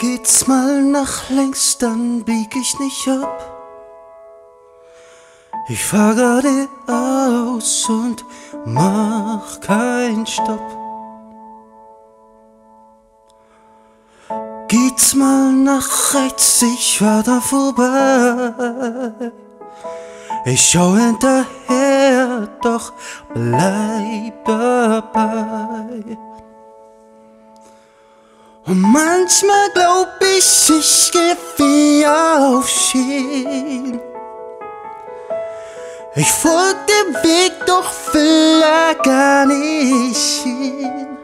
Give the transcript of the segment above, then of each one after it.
Geht's mal nach links, dann bieg ich nicht ab. Ich fahr gerade aus und mach keinen Stopp. Geht's mal nach rechts, ich fahr da vorbei. Ich schau hinterher, doch bleib dabei. Und manchmal glaub ich, ich geh wie auf Schien. Ich folg dem Weg, doch er gar nicht hin.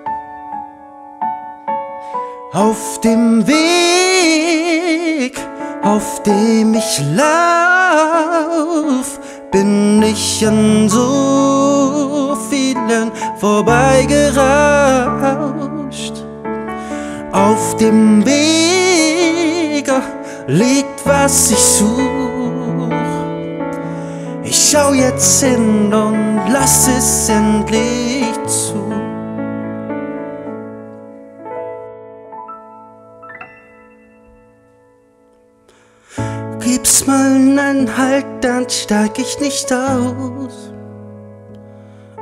Auf dem Weg, auf dem ich lauf, bin ich an so vielen vorbeigerauscht. Auf dem Weg liegt, was ich such. Ich schau jetzt hin und lass es endlich zu. Gib's mal einen Halt, dann steig ich nicht aus.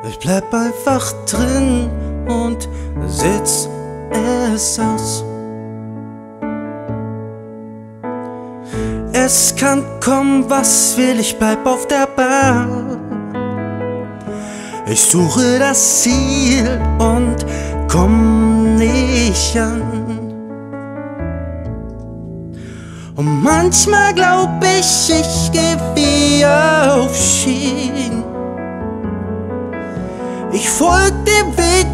Ich bleib einfach drin und sitz es aus. Es kann kommen, was will, ich bleib auf der Bahn. Ich suche das Ziel und komm nicht an. Und manchmal glaub ich, ich geh wie auf Schien. Ich folg dem Weg,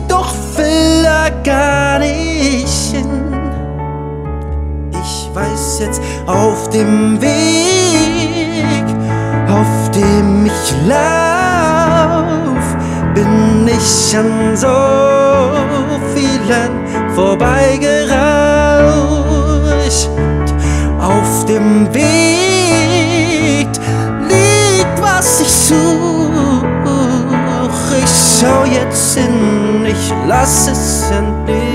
Weiß jetzt auf dem Weg, auf dem ich lauf, bin ich an so vielen vorbeigerauscht. Auf dem Weg liegt, was ich such. Ich schau jetzt hin, ich lass es endlich